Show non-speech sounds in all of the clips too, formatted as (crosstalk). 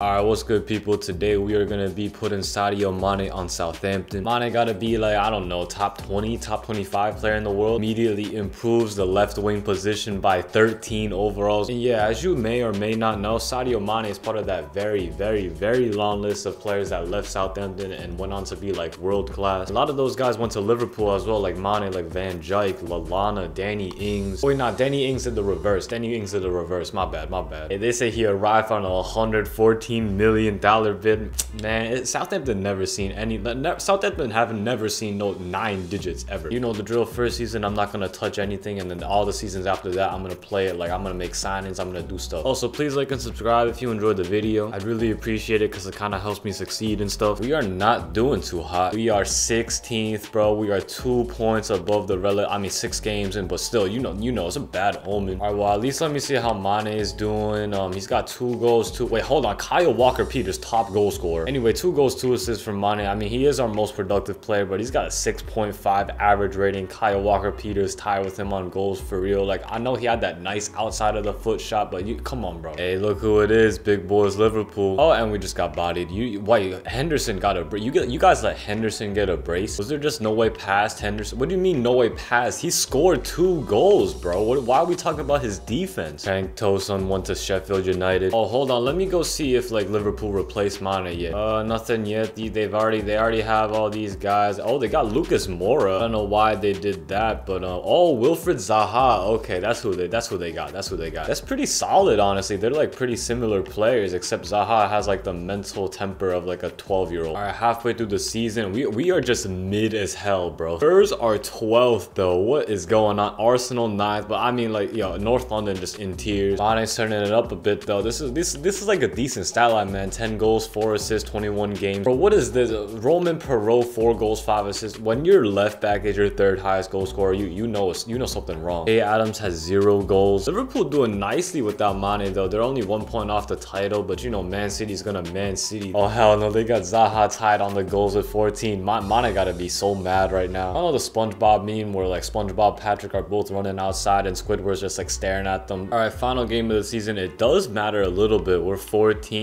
Alright, what's good people? Today we are going to be putting Sadio Mane on Southampton. Mane got to be like, I don't know, top 20, top 25 player in the world. Immediately improves the left wing position by 13 overalls. And yeah, as you may or may not know, Sadio Mane is part of that very, very, very long list of players that left Southampton and went on to be like world class. A lot of those guys went to Liverpool as well, like Mane, like Van Dijk, Lallana, Danny Ings. Wait, not Danny Ings did the reverse. Danny Ings did the reverse. My bad, my bad. Hey, they say he arrived on 114 $14 million bid. Man, Southampton never seen any, ne Southampton have never seen no nine digits ever. You know the drill, first season, I'm not gonna touch anything. And then all the seasons after that, I'm gonna play it. Like I'm gonna make signings, I'm gonna do stuff. Also, please like and subscribe if you enjoyed the video. I'd really appreciate it because it kind of helps me succeed and stuff. We are not doing too hot. We are 16th, bro. We are two points above the rel. I mean, six games in, but still, you know, you know, it's a bad omen. All right, well, at least let me see how Mane is doing. Um, he's got two goals, two, wait, hold on. Walker Walker Peters, top goal scorer. Anyway, two goals, two assists from Mane. I mean, he is our most productive player, but he's got a 6.5 average rating. Kyle Walker Peters tied with him on goals for real. Like, I know he had that nice outside of the foot shot, but you come on, bro. Hey, look who it is. Big boys Liverpool. Oh, and we just got bodied. You why Henderson got a you get you guys let Henderson get a brace? Was there just no way past Henderson? What do you mean no way past? He scored two goals, bro. What, why are we talking about his defense? Frank Tosun went to Sheffield United. Oh, hold on. Let me go see if like Liverpool Liverpool replace Mane yet? Uh, nothing yet. They've already they already have all these guys. Oh, they got Lucas Moura. I don't know why they did that, but uh, oh, Wilfried Zaha. Okay, that's who they that's who they got. That's who they got. That's pretty solid, honestly. They're like pretty similar players, except Zaha has like the mental temper of like a 12 year old. All right, halfway through the season, we we are just mid as hell, bro. Spurs are 12th though. What is going on? Arsenal 9th, but I mean like yo, North London just in tears. Mane's turning it up a bit though. This is this this is like a decent stat line, man man. 10 goals, 4 assists, 21 games. Bro, what is this? Roman Perraud, 4 goals, 5 assists. When your left back is your third highest goal scorer, you you know you know something wrong. Hey, Adams has 0 goals. Liverpool doing nicely without Mane, though. They're only one point off the title, but you know, Man City's gonna Man City. Oh, hell no. They got Zaha tied on the goals with 14. Mane gotta be so mad right now. I don't know the SpongeBob meme where like SpongeBob Patrick are both running outside and Squidward's just like staring at them. All right, final game of the season. It does matter a little bit. We're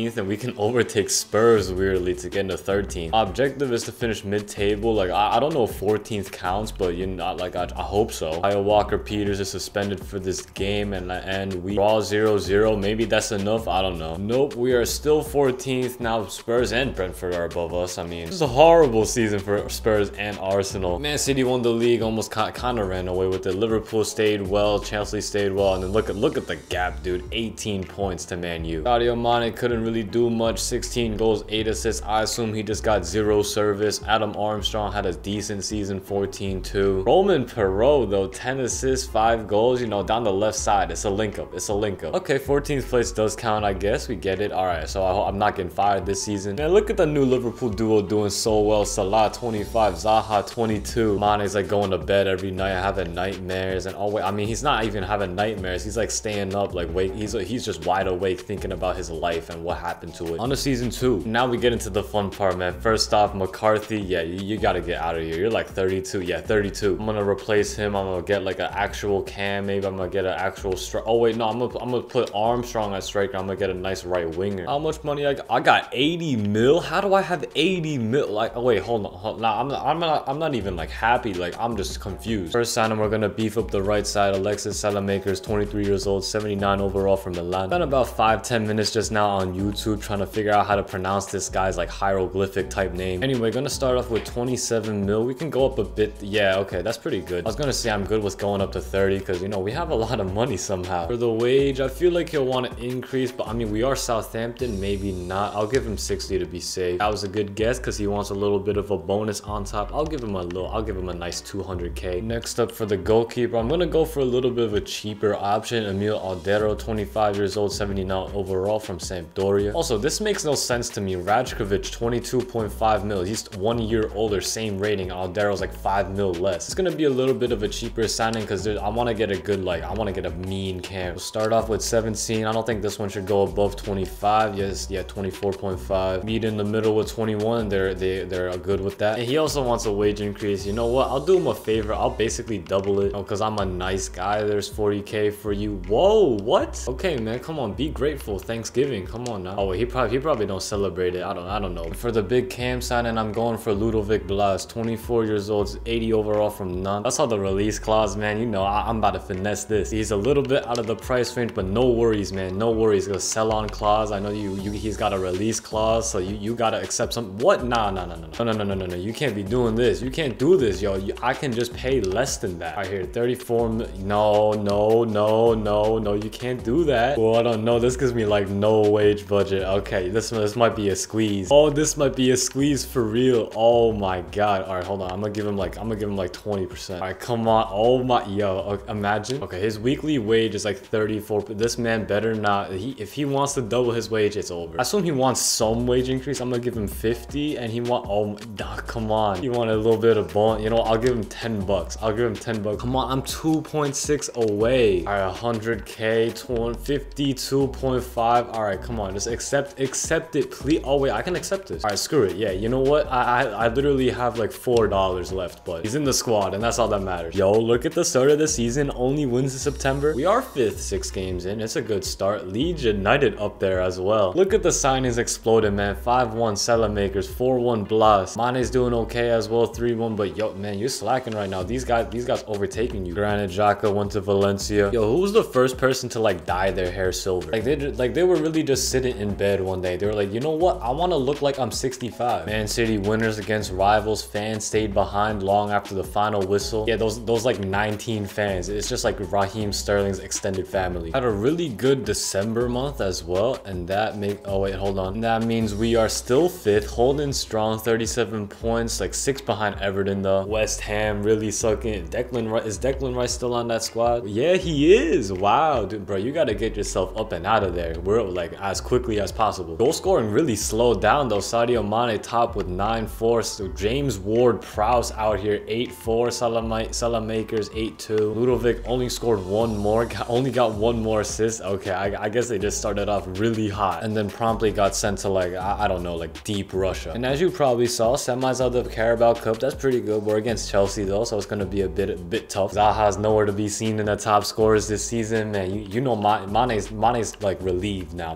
14th and we can (laughs) overtake Spurs weirdly to get into 13th. Objective is to finish mid-table. Like, I, I, don't know if 14th counts, but you know, not like, I, I hope so. Kyle Walker Peters is suspended for this game and, and we draw 0-0. Maybe that's enough. I don't know. Nope, we are still 14th. Now Spurs and Brentford are above us. I mean, this is a horrible season for Spurs and Arsenal. Man City won the league, almost kind of ran away with it. Liverpool stayed well, Chelsea stayed well, and then look at look at the gap, dude. 18 points to Man U. Sadio Mane couldn't really do much. 16 goals 8 assists. I assume he just got zero service. Adam armstrong had a decent season 14 2 Roman perraud though 10 assists 5 goals you know down the left side. It's a link up it's a link up. Okay 14th place does count i guess. We get it. All right so I am not getting fired this season. And look at the new liverpool duo doing so well. Salah 25 zaha 22 mane's like going to bed every night having nightmares and wait i mean he's not even having nightmares. He's like staying up like wait he's he's just wide awake thinking about his life and what happened to it on the season two. Now we get into the fun part, man. First off, McCarthy, yeah, you, you gotta get out of here. You're like 32, yeah, 32. I'm gonna replace him. I'm gonna get like an actual cam. Maybe I'm gonna get an actual strike. Oh wait, no, I'm gonna, I'm gonna put Armstrong as striker. I'm gonna get a nice right winger. How much money I got? I got 80 mil. How do I have 80 mil? Like, oh wait, hold on. Hold, nah, I'm not, I'm not, I'm not even like happy. Like, I'm just confused. First sign, we're gonna beef up the right side. Alexis Saelemaekers, 23 years old, 79 overall from Milan. Spent about five, 10 minutes just now on YouTube trying to figure out how to pronounce this guy's like hieroglyphic type name. Anyway, gonna start off with 27 mil. We can go up a bit. Yeah, okay, that's pretty good. I was gonna say I'm good with going up to 30 because, you know, we have a lot of money somehow. For the wage, I feel like he'll want to increase, but I mean, we are Southampton, maybe not. I'll give him 60 to be safe. That was a good guess because he wants a little bit of a bonus on top. I'll give him a little, I'll give him a nice 200k. Next up for the goalkeeper, I'm gonna go for a little bit of a cheaper option. Emil Aldero, 25 years old, 79 overall from Sampdoria. Also, this makes no sense to me. Rajkovic, 22.5 mil. He's one year older, same rating. Aldero's like 5 mil less. It's gonna be a little bit of a cheaper signing because I want to get a good, like, I want to get a mean cam. We'll start off with 17. I don't think this one should go above 25. Yes, yeah, 24.5. Meet in the middle with 21. They're, they, they're good with that. And he also wants a wage increase. You know what? I'll do him a favor. I'll basically double it oh, because I'm a nice guy. There's 40k for you. Whoa, what? Okay, man, come on. Be grateful. Thanksgiving. Come on. Now. Oh, he probably he probably don't celebrate it. I don't I don't know. For the big cam sign, and I'm going for Ludovic Blas, 24 years old, 80 overall from none. That's how the release clause, man. You know, I, am about to finesse this. He's a little bit out of the price range, but no worries, man. No worries. Gonna sell on clause. I know you, you he's got a release clause, so you, you gotta accept some. What? Nah, nah, nah, nah, no, no, no, no, no, no. You can't be doing this. You can't do this, yo. You, I can just pay less than that. I hear 34. No, no, no, no, no. You can't do that. Well, I don't know. This gives me like no wage budget. Okay, this this might be a squeeze. Oh, this might be a squeeze for real. Oh my god. All right, hold on. I'm gonna give him like I'm gonna give him like 20%. All right, come on. Oh my, yo, imagine. Okay, his weekly wage is like 34. This man better not. He if he wants to double his wage, it's over. I assume he wants some wage increase. I'm gonna give him 50, and he want. Oh, nah, come on. He want a little bit of bone. You know, I'll give him 10 bucks. I'll give him 10 bucks. Come on, I'm 2.6 away. All right, 100k, 52.5. All right, come on, accept, accept it, please. Oh wait, I can accept this. All right, screw it. Yeah, you know what? I, I, I literally have like four dollars left, but he's in the squad, and that's all that matters. Yo, look at the start of the season. Only wins in September. We are fifth, six games in. It's a good start. Leeds United up there as well. Look at the signings exploding, man. 5-1 Saelemaekers, 4-1 Blas. Mane's doing okay as well, 3-1. But yo, man, you're slacking right now. These guys, these guys overtaking you. Granit Xhaka went to Valencia. Yo, who was the first person to like dye their hair silver? Like they, like they were really just sitting in bed one day. They were like, you know what? I want to look like I'm 65. Man City winners against rivals. Fans stayed behind long after the final whistle. Yeah, those those like 19 fans. It's just like Raheem Sterling's extended family. Had a really good December month as well, and that make. Oh wait, hold on. That means we are still fifth, holding strong, 37 points, like six behind Everton though. West Ham really sucking. Declan Rice is Declan Rice still on that squad? Yeah, he is. Wow, dude, bro, you gotta get yourself up and out of there. We're like as quickly as possible. Goal scoring really slowed down though. Sadio Mane top with 9-4. So James Ward-Prowse out here 8-4. Saelemaekers 8-2. Ludovic only scored one more. (laughs) Only got one more assist. Okay, I, I guess they just started off really hot and then promptly got sent to like I, I don't know like deep Russia. And as you probably saw, semis of the Carabao Cup. That's pretty good. We're against Chelsea though, so it's gonna be a bit a bit tough. Zaha's nowhere to be seen in the top scorers this season, man. You, you know Mane's Mane's like relieved now.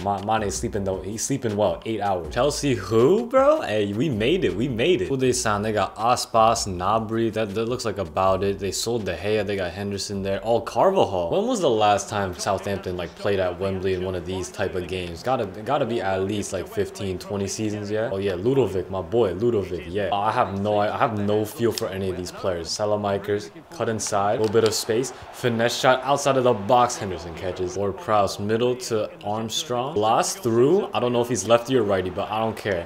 Sleeping though. He's sleeping well, eight hours. Chelsea who, bro? Hey, we made it. We made it. Who they signed? They got Aspas, Gnabry. That that looks like about it. They sold De Gea. They got Henderson there. Oh, Carvajal. When was the last time Southampton like played at Wembley in one of these type of games? Gotta gotta be at least like 15, 20 seasons, yeah. Oh yeah, Ludovic, my boy, Ludovic. Yeah. Oh, I have no I have no feel for any of these players. Saelemaekers cut inside, a little bit of space, finesse shot outside of the box. Henderson catches. Or Prowse middle to Armstrong. Blast through. I don't know if he's lefty or righty, but I don't care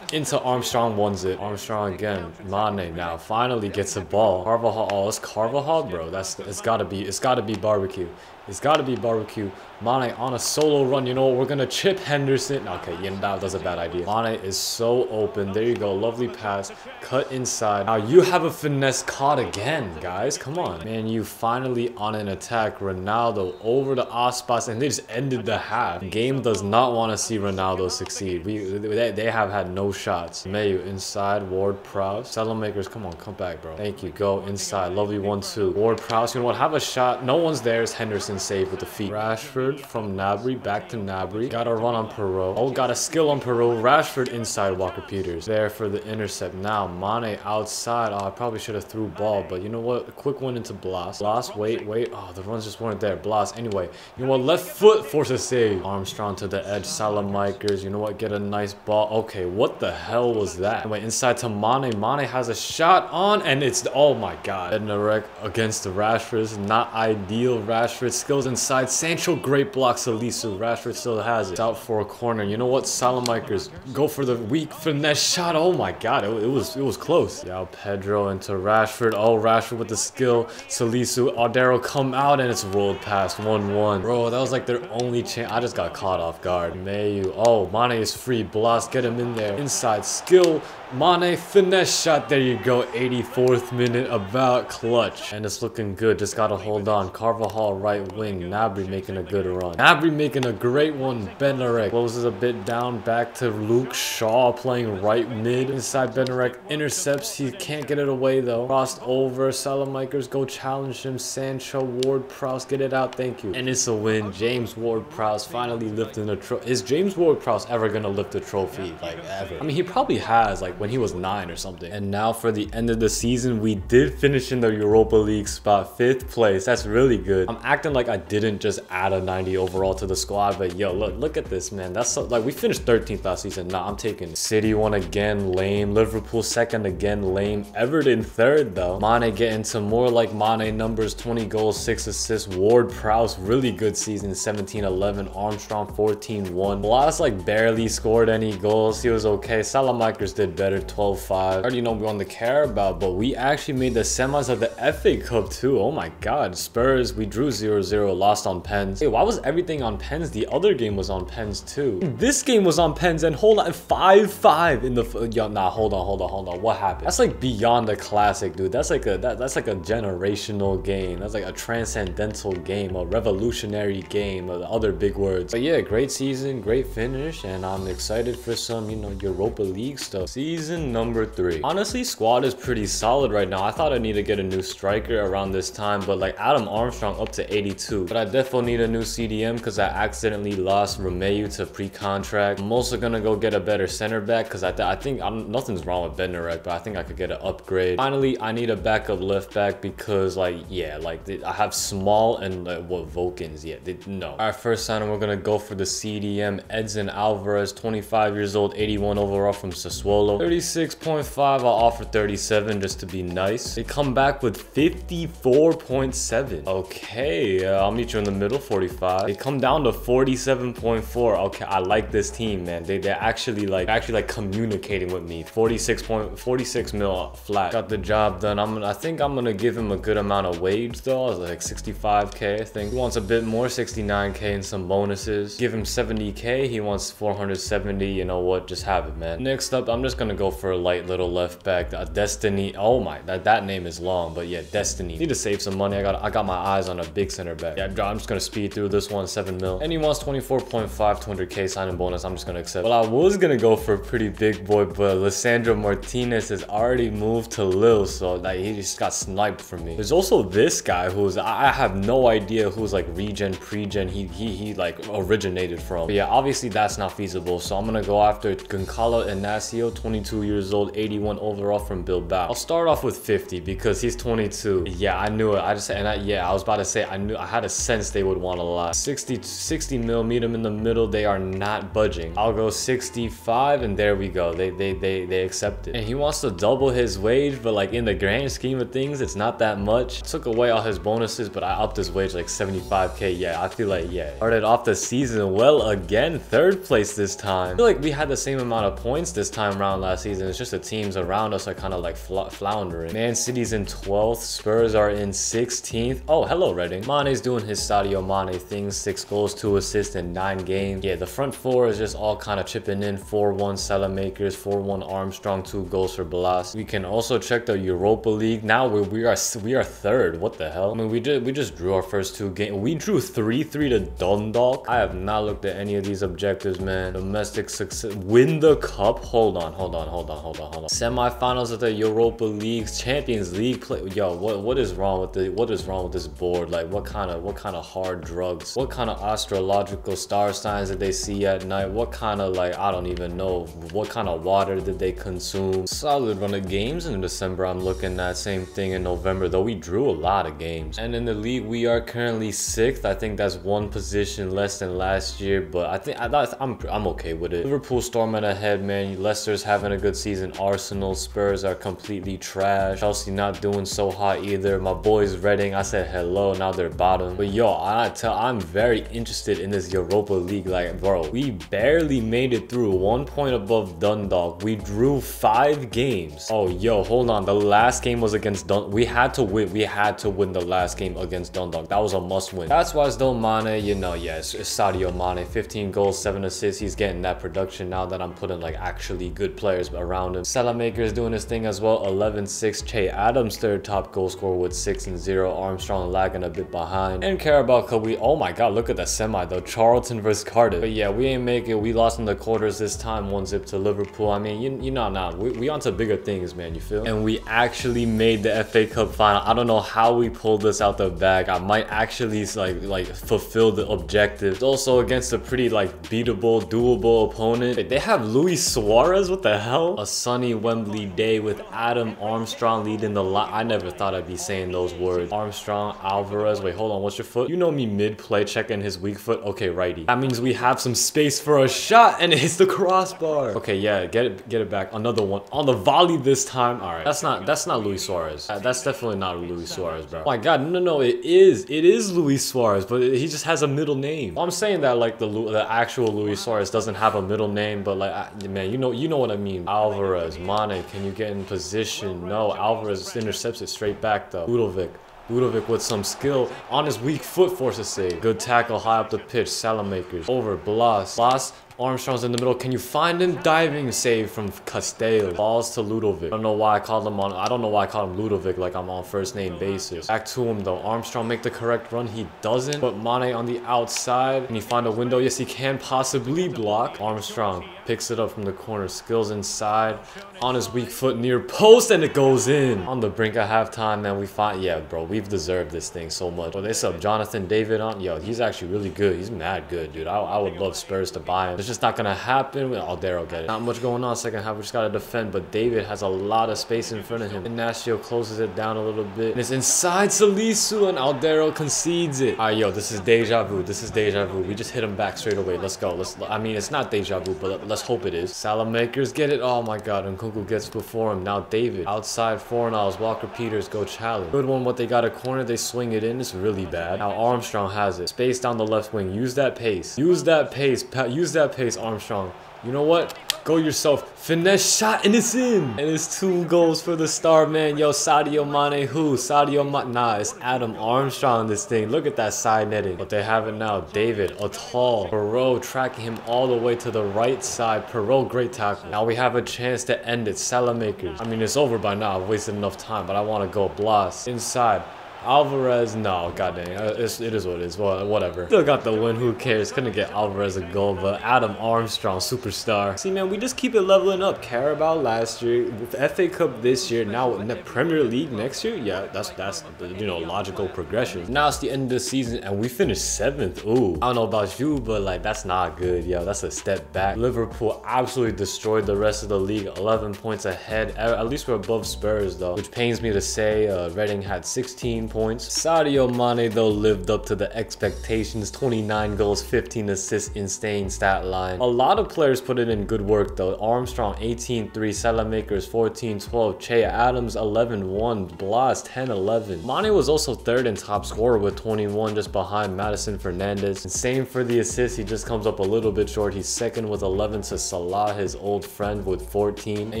into Armstrong ones it. Armstrong again. Mane now finally gets a ball. Carvajal. Oh, it's Carvajal, bro. That's it's gotta be it's gotta be barbecue. It's got to be barbecue. Mane on a solo run. You know what? We're going to chip Henderson. Okay, that was a bad idea. Mane is so open. There you go. Lovely pass. Cut inside. Now you have a finesse caught again, guys. Come on. Man, you finally on an attack. Ronaldo over to Aspas and they just ended the half. Game does not want to see Ronaldo succeed. We they, they have had no shots. Mayu inside. Ward Prowse. Saelemaekers, come on, come back, bro. Thank you. Go inside. Lovely one, two. Ward Prowse, you know what? Have a shot. No one's there. It's Henderson save with the feet. Rashford from Gnabry back to Gnabry. Got a run on Perraud. Oh, got a skill on Perraud. Rashford inside Walker Peters. There for the intercept. Now, Mane outside. Oh, I probably should have threw ball, but you know what? A quick one into Blas. Blas, wait, wait. Oh, the runs just weren't there. Blas, anyway. You know what? Left foot force a save. Armstrong to the edge. Saelemaekers. You know what? Get a nice ball. Okay, what the hell was that? Anyway, inside to Mane. Mane has a shot on, and it's... Oh, my God. Bednarek against the Rashfords. Not ideal. Rashford skills inside. Sancho great blocks Salisu. Rashford still has it. It's out for a corner. You know what? Saelemaekers go for the weak finesse shot. Oh my god. It, it was it was close. Yeah, Pedro into Rashford. Oh, Rashford with the skill. Salisu. Audero come out and it's rolled past 1-1. Bro, that was like their only chance. I just got caught off guard. Mayu. Oh, Mane is free. Blas, get him in there. Inside skill. Mane finesse shot. There you go. 84th minute about clutch. And it's looking good. Just gotta hold on. Carvajal right wing. Gnabry making a good run. Gnabry making a great one. Bednarek closes a bit down. Back to Luke Shaw playing right mid. Inside Bednarek intercepts. He can't get it away though. Crossed over. Saelemaekers go challenge him. Sancho, Ward, Prowse get it out. Thank you. And it's a win. James Ward-Prowse finally lifting a trophy. Is James Ward-Prowse ever gonna lift a trophy? Like ever? I mean, he probably has. Like when he was nine or something. And now for the end of the season, we did finish in the Europa League spot, fifth place. That's really good. I'm acting like I didn't just add a 90 overall to the squad, but yo, look, look at this, man. That's so, like we finished 13th last season. Nah, I'm taking City one again, lame. Liverpool second again, lame. Everton third though. Mane getting to more like Mane numbers, 20 goals, six assists. Ward Prowse, really good season, 17-11. Armstrong 14-1. Blas like barely scored any goals. He was okay. Saelemaekers did better, 12 12-5. I already know we won the Carabao, but we actually made the semis of the FA Cup too. Oh my god. Spurs, we drew 0-0, lost on pens. Hey, why was everything on pens? The other game was on pens too. This game was on pens and hold on, 5-5 in the... Yo, nah, hold on, hold on, hold on. What happened? That's like beyond the classic, dude. That's like a that, that's like a generational game. That's like a transcendental game, a revolutionary game, the other big words. But yeah, great season, great finish, and I'm excited for some, you know, Europa League stuff. Season number three. Honestly, squad is pretty solid right now. I thought I need to get a new striker around this time, but like Adam Armstrong up to 82. But I definitely need a new CDM because I accidentally lost Romeu to pre-contract. I'm also gonna go get a better center back because I, th I think I'm, nothing's wrong with Bednarek, but I think I could get an upgrade. Finally, I need a backup left back because like, yeah, like I have small and like, what Vulcans, yeah, they, no. All right, first signing, we're gonna go for the CDM, Edson Alvarez, 25 years old, 81 overall from Sassuolo. 36 36.5, I'll offer 37 just to be nice. They come back with 54.7. Okay, uh, I'll meet you in the middle, 45. They come down to 47.4. Okay, I like this team, man. They, they're actually like, actually like communicating with me. 46 point, 46 mil flat. Got the job done. I'm, I think I'm gonna give him a good amount of wage though. Like 65K, I think. He wants a bit more, 69K and some bonuses. Give him 70K. He wants 470. You know what? Just have it, man. Next up, I'm just gonna go for a light little left back. Uh, Destiny. Oh my, that, that name is long, but yeah, Destiny. Need to save some money. I got I got my eyes on a big center back. Yeah, I'm just gonna speed through this one, seven mil. And he wants 24.5, 200k signing bonus. I'm just gonna accept. Well, I was gonna go for a pretty big boy, but Lisandro Martinez has already moved to Lille, so like he just got sniped from me. There's also this guy who's I have no idea who's like regen, pre-gen. He he he like originated from. But yeah, obviously that's not feasible. So I'm gonna go after Goncalo Inacio, 22 years years old, 81 overall from Bilbao. I'll start off with 50 because he's 22. Yeah, I knew it. I just, and I, yeah, I was about to say, I knew, I had a sense they would want a lot. 60, 60 mil, meet them in the middle. They are not budging. I'll go 65 and there we go. They, they, they, they accept it. And he wants to double his wage, but like in the grand scheme of things, it's not that much. Took away all his bonuses, but I upped his wage like 75K. Yeah, I feel like, yeah. Started off the season well again, third place this time. I feel like we had the same amount of points this time around last season it's just the teams around us are kind of like floundering. Man City's in 12th. Spurs are in 16th. Oh, hello, Reading. Mane's doing his Sadio Mane things. Six goals, two assists in nine games. Yeah, the front four is just all kind of chipping in. 4-1 Saelemaekers, 4-1 Armstrong, two goals for Blas. We can also check the Europa League. Now we, we are we are third. What the hell? I mean, we did we just drew our first two games. We drew 3-3 to Dundalk. I have not looked at any of these objectives, man. Domestic success. Win the cup. Hold on, hold on, hold on on, hold on, hold on. Semi-finals of the Europa League, Champions League play. Yo, what what is wrong with the what is wrong with this board? Like, what kind of what kind of hard drugs? What kind of astrological star signs did they see at night? What kind of like I don't even know. What kind of water did they consume? Solid run of games in December. I'm looking at same thing in November though. We drew a lot of games. And in the league, we are currently sixth. I think that's one position less than last year, but I think I, I'm I'm okay with it. Liverpool storming ahead, man. Leicester's having a good season. Arsenal, Spurs are completely trash. Chelsea not doing so hot either. My boys Reading, I said hello, now they're bottom. But yo, I tell, I'm very interested in this Europa League. Like, bro, we barely made it through. One point above Dundalk. We drew five games. Oh, yo, hold on. The last game was against Dundalk. We had to win. We had to win the last game against Dundalk. That was a must win. That's why still Mane, you know, yes, yeah, Sadio Mane, 15 goals, 7 assists. He's getting that production now that I'm putting like actually good players players around him. Salamaker is doing his thing as well. 11-6. Che Adams third top goal scorer with 6 and 0. Armstrong lagging a bit behind. And Carabao Cup, we oh my god, look at that semi though. Charlton versus Cardiff. But yeah, we ain't make it. We lost in the quarters this time. One zip to Liverpool. I mean, you, you know, nah, we, we on to bigger things, man. You feel? And we actually made the FA Cup final. I don't know how we pulled this out the bag. I might actually like like fulfill the objective. Also against a pretty like beatable, doable opponent. They have Luis Suarez. What the hell? A sunny Wembley day with Adam Armstrong leading the line. I never thought I'd be saying those words. Armstrong, Alvarez. Wait, hold on. What's your foot? You know me mid-play checking his weak foot. Okay, righty. That means we have some space for a shot and it hits the crossbar. Okay, yeah, get it, get it back. Another one on the volley this time. All right, that's not that's not Luis Suarez. Uh, that's definitely not Luis Suarez, bro. Oh my God, no, no, no. it is. It is Luis Suarez, but he just has a middle name. I'm saying that like the the actual Luis Suarez doesn't have a middle name, but like man, you know you know what I mean. Alvarez, Mane, can you get in position? No, Alvarez intercepts it straight back though. Ludovic. Ludovic with some skill on his weak foot forces save. Good tackle high up the pitch. Saelemaekers over Blas. Blas Armstrong's in the middle. Can you find him? Diving save from Castells. Balls to Ludovic. I don't know why I called him on. I don't know why I called him Ludovic like I'm on first name basis. Back to him though. Armstrong make the correct run. He doesn't. But Mane on the outside. Can he find a window? Yes, he can possibly block. Armstrong picks it up from the corner. Skills inside. On his weak foot near post and it goes in. On the brink of halftime, man, we find. Yeah, bro, we've deserved this thing so much. But they sub Jonathan David on. Yo, he's actually really good. He's mad good, dude. I, I would love Spurs to buy him just not gonna happen. Oh, Alderro get it. Not much going on second half. We just gotta defend, but David has a lot of space in front of him. Inacio closes it down a little bit. And it's inside Salisu, and Alderro concedes it. All right, yo, this is deja vu. This is deja vu. We just hit him back straight away. Let's go. Let's. I mean, it's not deja vu, but let's hope it is. Saelemaekers get it. Oh my God, and Nkunku gets before him. Now David outside Fornals. Walker Peters go challenge. Good one. What they got a corner. They swing it in. It's really bad. Now Armstrong has it. Space down the left wing. Use that pace. Use that pace. use that pace, Armstrong. You know what? Go yourself. Finesse shot and it's in. And it's two goals for the star man. Yo, Sadio Mane who? Sadio Mane. Nah, it's Adam Armstrong this thing. Look at that side netting. But they have it now. David, a tall. Perraud tracking him all the way to the right side. Perraud, great tackle. Now we have a chance to end it. Saelemaekers. I mean, it's over by now. I've wasted enough time, but I want to go blast. Inside. Alvarez, no, god dang, uh, it's, it is what it is, well, whatever. Still got the win, who cares? Couldn't get Alvarez a goal, but Adam Armstrong, superstar. See, man, we just keep it leveling up. Carabao last year, with FA Cup this year, now in the Premier League next year, yeah, that's, that's you know, logical progression. Now it's the end of the season, and we finished 7th. Ooh, I don't know about you, but, like, that's not good, yo. That's a step back. Liverpool absolutely destroyed the rest of the league, 11 points ahead. At least we're above Spurs, though, which pains me to say. Uh, Reading had 16 points. Sadio Mane though lived up to the expectations, 29 goals, 15 assists, insane stat line. A lot of players put it in good work though. Armstrong 18-3, Saelemaekers 14-12, Che Adams 11-1, Blas 10-11. Mane was also third in top scorer with 21 just behind Madison Fernandez. And same for the assists, he just comes up a little bit short. He's second with 11 to Salah, his old friend with 14. In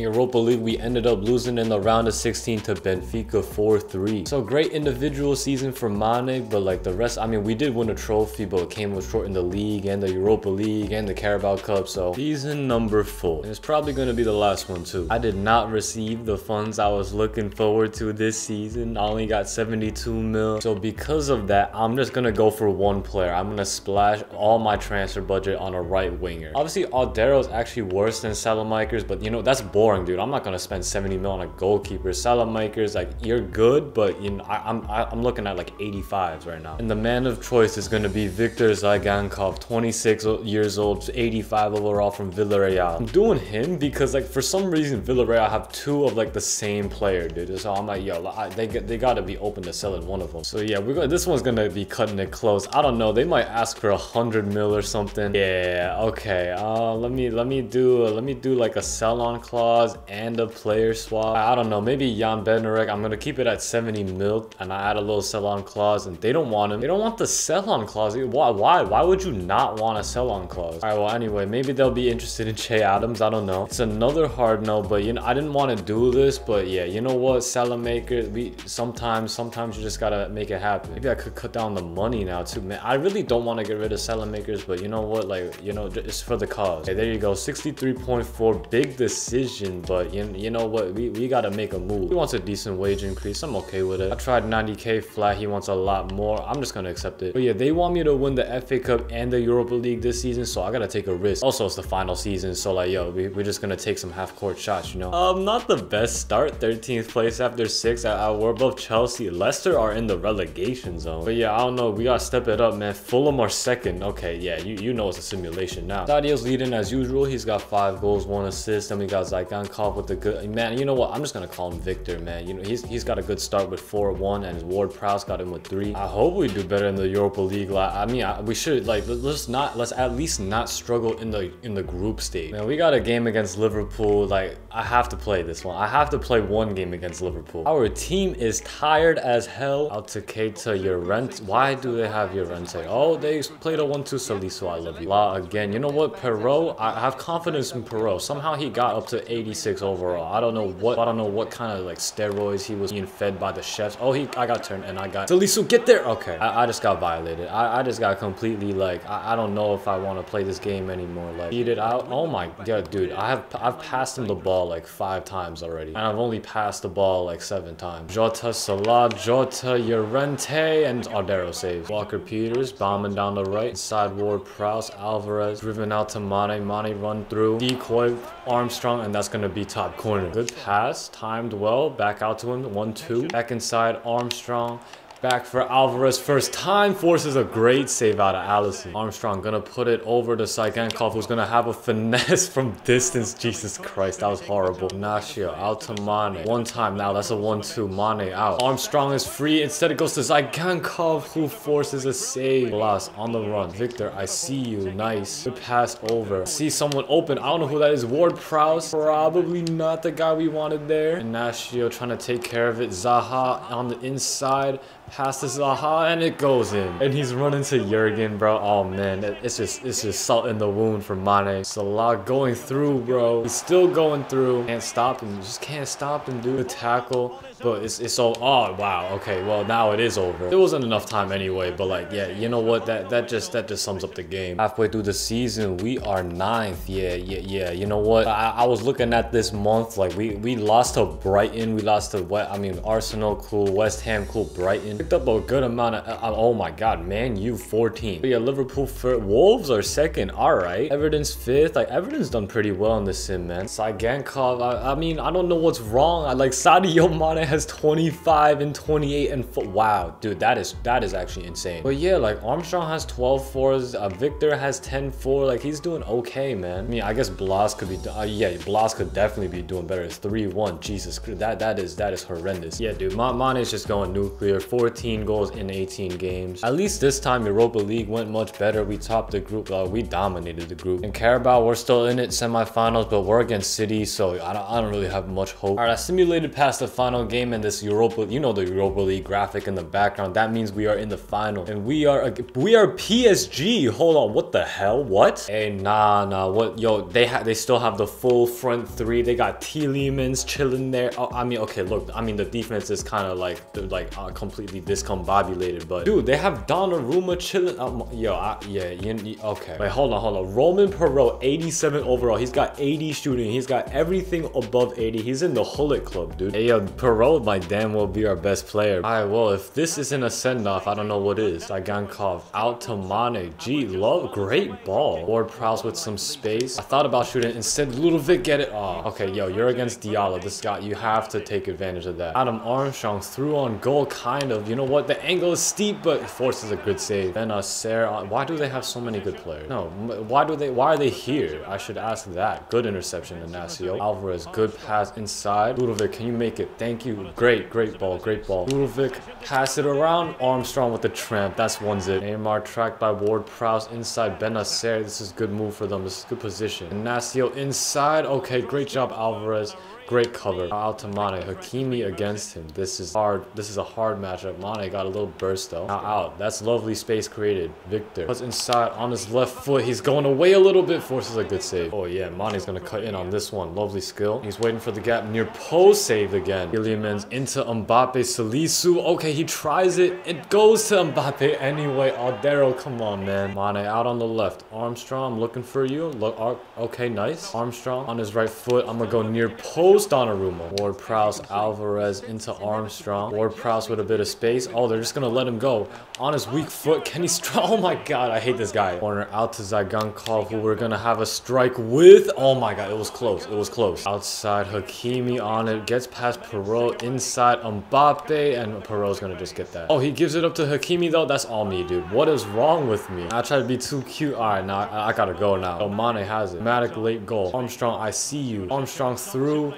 Europa League, we ended up losing in the round of 16 to Benfica 4-3. So great individual individual season for Mane, but like the rest, I mean, we did win a trophy, but it came short in the league and the Europa League and the Carabao Cup. So season number four. And it's probably going to be the last one too. I did not receive the funds I was looking forward to this season. I only got 72 mil. So because of that, I'm just going to go for one player. I'm going to splash all my transfer budget on a right winger. Obviously, Alderro is actually worse than Saelemaekers, but you know, that's boring, dude. I'm not going to spend 70 mil on a goalkeeper. Saelemaekers, like, you're good, but you know, I, I'm I, looking at like 85s right now. And the man of choice is going to be Victor Tsygankov, 26 years old, 85 overall from Villarreal. I'm doing him because like for some reason Villarreal have two of like the same player, dude. So I'm like, yo, I, they they got to be open to selling one of them. So yeah, we're going. This one's gonna be cutting it close. I don't know. They might ask for a hundred mil or something. Yeah. Okay. Uh, let me let me do let me do like a sell on clause and a player swap. I don't know. Maybe Jan Bednarek. I'm gonna keep it at 70 mil, and I I add a little sell-on clause, and they don't want him. They don't want the sell-on clause. Why? Why? Why would you not want a sell-on clause? All right, well, anyway, maybe they'll be interested in (laughs) Che Adams. I don't know. It's another hard no, but you know, I didn't want to do this, but yeah, you know what, Salamaker, we sometimes, sometimes you just gotta make it happen. Maybe I could cut down the money now too, man. I really don't want to get rid of seller Saelemaekers, but you know what, like, you know, it's for the cause. Okay, there you go, 63.4, big decision, but you, you know what, we, we gotta make a move. He wants a decent wage increase, I'm okay with it. I tried 90k flat, he wants a lot more, I'm just gonna accept it. But yeah, they want me to win the FA Cup and the Europa League this season, so I gotta take a risk. Also, it's the final season, so like, yo, we, we're just gonna take some half-court shots, you know? Um, not the best start, 13th place after 6, I, I, we're above Chelsea. Leicester are in the relegation zone. But yeah, I don't know, we gotta step it up, man. Fulham are second. Okay, yeah, you, you know it's a simulation now. Sadio's leading as usual, he's got 5 goals, 1 assist, then we got Tsygankov with the good, man, you know what, I'm just gonna call him Victor, man. You know, he's, he's got a good start with 4-1, and his Ward Prowse got him with 3. I hope we do better in the Europa League. Like, I mean, I, we should, like, let's not, let's at least not struggle in the, in the group stage. Man, we got a game against Liverpool, like, I have to play this one. I have to play one game against Liverpool. Our team is tired as hell. Out to Keita, Llorente. Why do they have Llorente? Oh, they played a 1-2 Salisu. I love you. La again. You know what? Perraud, I have confidence in Perraud. Somehow he got up to 86 overall. I don't know what, I don't know what kind of like steroids he was being fed by the chefs. Oh, he, I got turned and I got Salisu. Get there. Okay. I, I just got violated. I, I just got completely like, I, I don't know if I want to play this game anymore. Like, beat it out. Oh my god, dude. I have, I've passed him the ball like five times already. And I've only passed the ball like seven times. Jota, Salah, Jota, Llorente, and Ardero saves. Walker Peters bombing down the right. Side Ward Prowse, Alvarez driven out to Mane. Mane run through. Decoy, Armstrong, and that's gonna be top corner. Good pass, timed well. Back out to him, one, two. Back inside, Armstrong. Armstrong Back for Alvarez first time forces a great save out of Alisson. Armstrong gonna put it over to Tsygankov who's gonna have a finesse (laughs) from distance. Jesus Christ, that was horrible. Inacio out to Mane. One time now, that's a 1-2. Mane out. Armstrong is free. Instead it goes to Tsygankov who forces a save. Blas on the run. Victor, I see you. Nice. Good pass over. See someone open. I don't know who that is. Ward Prowse. Probably not the guy we wanted there. Inacio trying to take care of it. Zaha on the inside passes Zaha and it goes in. And he's running to Jurgen, bro. Oh man, it's just it's just salt in the wound for Mane. Salah going through, bro. He's still going through. Can't stop him. Just can't stop him, dude. The tackle. But it's, it's so, oh, wow. Okay, well, now it is over. It wasn't enough time anyway, but like, yeah, you know what? That that just that just sums up the game. Halfway through the season, we are ninth. Yeah, yeah, yeah. You know what? I, I was looking at this month, like we, we lost to Brighton. We lost to, what? I mean, Arsenal, cool. West Ham, cool. Brighton. Picked up a good amount of, uh, oh my God, man, you 14. But yeah, Liverpool, Wolves are second. All right. Everton's fifth. Like, Everton's done pretty well in this sim, man. Tsygankov, I, I mean, I don't know what's wrong. I like Sadio Mane has 25 and 28 and wow, dude, that is that is actually insane. But yeah, like Armstrong has 12 fours, uh, Victor has 10 4. Like he's doing okay, man. I mean, I guess Blas could be, uh, yeah, Blas could definitely be doing better. It's 3-1. Jesus, that that is that is horrendous. Yeah, dude, Mane is just going nuclear. 14 goals in 18 games. At least this time, Europa League went much better. We topped the group. Uh, we dominated the group. And Carabao, we're still in it, semifinals, but we're against City, so I don't, I don't really have much hope. All right, I simulated past the final game and this Europa, you know the Europa League graphic in the background. That means we are in the final. And we are, we are PSG. Hold on, what the hell? What? Hey, nah, nah, what? Yo, they have, they still have the full front three. They got Tielemans chilling there. Oh, I mean, okay, look, I mean, the defense is kind of like, like uh, completely discombobulated, but dude, they have Donnarumma chilling. Um, yo, I, yeah, you, okay. Wait, hold on, hold on. Roman Perraud, 87 overall. He's got 80 shooting. He's got everything above 80. He's in the Hullet Club, dude. Hey, yo, Perraud might damn well be our best player. All right, well, if this isn't a send-off, I don't know what is. Tsygankov out to Mane. Gee, love, great ball. Ward Prowse with some space. I thought about shooting. Instead, Ludovic get it. Oh, okay, yo, you're against Diallo. This guy, you have to take advantage of that. Adam Armstrong threw on goal, kind of. You know what? The angle is steep, but forces a good save. Then uh, Sarah, why do they have so many good players? No, why do they? Why are they here? I should ask that. Good interception, Inacio. Alvarez, good pass inside. Ludovic, can you make it? Thank you. Great, great ball, great ball. Ludovic, pass it around. Armstrong with the tramp. That's one zip. Neymar tracked by Ward Prowse inside Bennacer. This is good move for them. This is good position. Inacio inside. Okay, great job, Alvarez. Great cover. Out to Mane. Hakimi against him. This is hard. This is a hard matchup. Mane got a little burst though. Now out. That's lovely space created. Victor puts inside on his left foot. He's going away a little bit. Forces a good save. Oh yeah, Mane's gonna cut in on this one. Lovely skill. He's waiting for the gap near post save again. Tielemans into Mbappe. Salisu. Okay, he tries it. It goes to Mbappe anyway. Aldero, come on, man. Mane out on the left. Armstrong, looking for you. Look, okay, nice. Armstrong on his right foot. I'm gonna go near post Donnarumma. Ward Prowse, Alvarez into Armstrong. Ward Prowse with a bit of space. Oh, they're just gonna let him go. On his weak foot, can he strike? (laughs) Oh my god, I hate this guy. Corner out to Tsygankov, who we're gonna have a strike with. Oh my god, it was close. It was close. Outside, Hakimi on it. Gets past Perraud. Inside, Mbappe. And Perraud's gonna just get that. Oh, he gives it up to Hakimi though. That's all me, dude. What is wrong with me? I try to be too cute. All right, now I, I gotta go now. Oh, Mane has it. Matic late goal. Armstrong, I see you. Armstrong through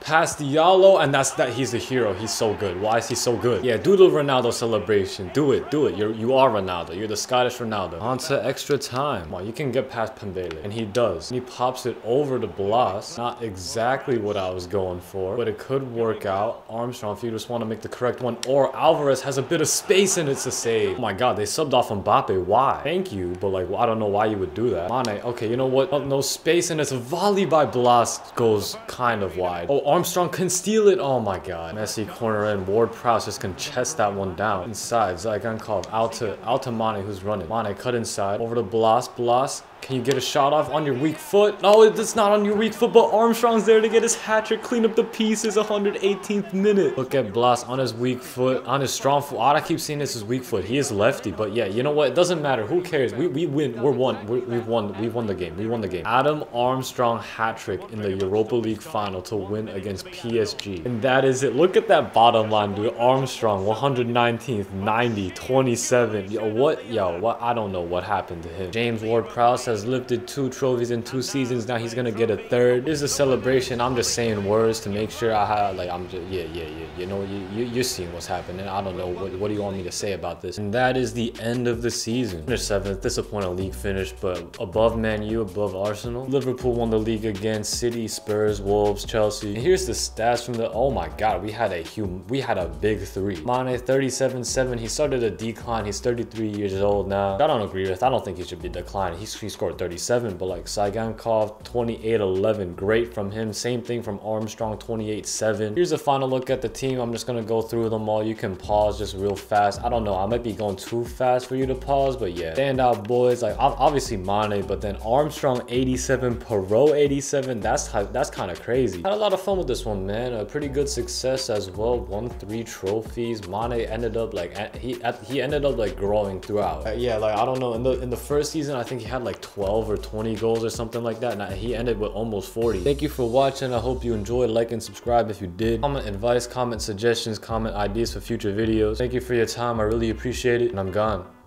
past Diallo, and that's that he's the hero. He's so good. Why is he so good? Yeah, do the Ronaldo celebration. Do it, do it. You're you are Ronaldo. You're the Scottish Ronaldo. On to extra time. Well, you can get past Pembele, and he does. And he pops it over to Blas. Not exactly what I was going for, but it could work out. Armstrong, if you just want to make the correct one, or Alvarez has a bit of space in it to save. Oh my God, they subbed off Mbappe. Why? Thank you, but like well, I don't know why you would do that. Mane, okay, you know what? Oh, no space, and it's a volley by Blas goes kind of wide. Oh, Armstrong can steal it. Oh my god. Messi corner in. Ward Prowse just can chest that one down. Inside. Tsygankov out to, out to Mane who's running. Mane cut inside. Over to Blas. Blas can you get a shot off on your weak foot? No, it's not on your weak foot, but Armstrong's there to get his hat trick, clean up the pieces, 118th minute. Look at Blas on his weak foot, on his strong foot. All I keep seeing is his weak foot. He is lefty, but yeah, you know what? It doesn't matter. Who cares? We, we win. We're one. we we've won. We won the game. We won the game. Adam Armstrong hat trick in the Europa League final to win against PSG. And that is it. Look at that bottom line, dude. Armstrong, 119th, 90, 27. Yo, what? Yo, what? I don't know what happened to him. James Ward-Prowse has lifted two trophies in two seasons. Now he's gonna get a third. This is a celebration. I'm just saying words to make sure I have like I'm just yeah yeah yeah. You know you, you you're seeing what's happening. I don't know what what do you want me to say about this. And that is the end of the season. Finished seventh. Disappointing league finish, but above Man U, above Arsenal. Liverpool won the league again. City, Spurs, Wolves, Chelsea. And here's the stats from the. Oh my God, we had a hum. We had a big three. Mane 37-7. He started a decline. He's 33 years old now. I don't agree with. I don't think he should be declining. He, he scored 37, but like Tsygankov 28-11. Great from him. Same thing from Armstrong 28-7. Here's a final look at the team. I'm just gonna go through them all. You can pause just real fast. I don't know. I might be going too fast for you to pause, but yeah. Standout boys like obviously Mane, but then Armstrong 87, Perraud 87. That's that's kind of crazy. Had a lot of fun with this one, man. A pretty good success as well. Won three trophies. Mane ended up like he he ended up like growing throughout. Uh, yeah, like I don't know. In the in the first season, I think he had like 12 or 20 goals or something like that. And he ended with almost 40. Thank you for watching. I hope you enjoyed. Like and subscribe if you did. Comment advice, comment suggestions, comment ideas for future videos. Thank you for your time. I really appreciate it. And I'm gone.